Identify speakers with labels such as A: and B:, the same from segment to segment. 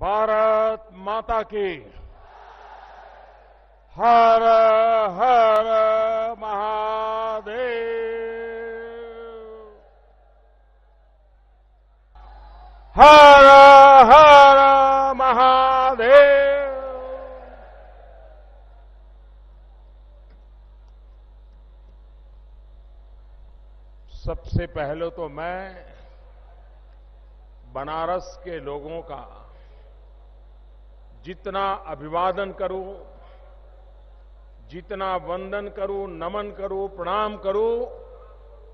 A: भारत माता की। हर हर महादेव। हर हर महादेव। सबसे पहले तो मैं बनारस के लोगों का जितना अभिवादन करूँ, जितना वंदन करूँ, नमन करूँ, प्रणाम करूँ,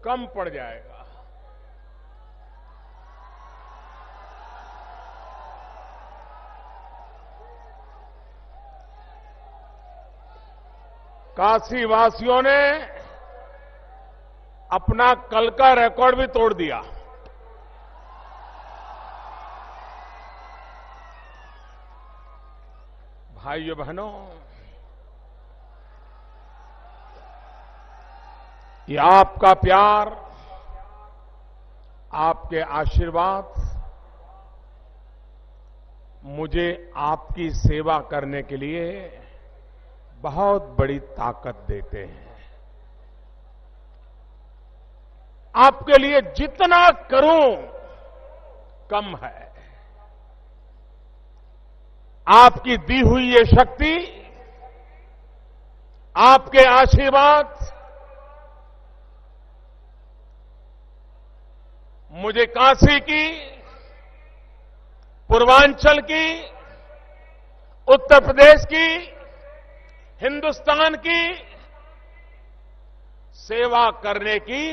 A: कम पड़ जाएगा। काशी वासियों ने अपना कल का रिकॉर्ड भी तोड़ दिया। भाइयों बहनों, ये आपका प्यार, आपके आशीर्वाद, मुझे आपकी सेवा करने के लिए बहुत बड़ी ताकत देते हैं। आपके लिए जितना करूँ, कम है। आपकी दी हुई ये शक्ति, आपके आशीर्वाद, मुझे काशी की, पूर्वांचल की, उत्तर प्रदेश की, हिंदुस्तान की सेवा करने की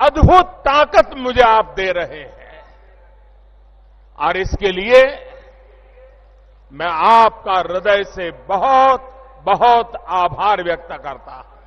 A: अद्भुत ताकत मुझे आप दे रहे हैं। और इसके लिए मैं आपका हृदय से बहुत बहुत आभार व्यक्त करता हूँ।